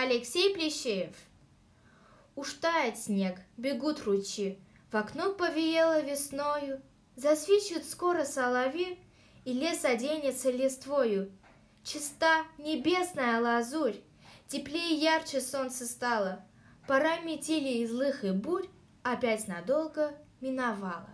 Алексей Плещеев Уж тает снег, бегут ручьи, В окно повеяло весною, Засвищут скоро соловьи, И лес оденется листвою. Чиста небесная лазурь, Теплее и ярче солнце стало, Пора метели и злых и бурь Опять надолго миновала.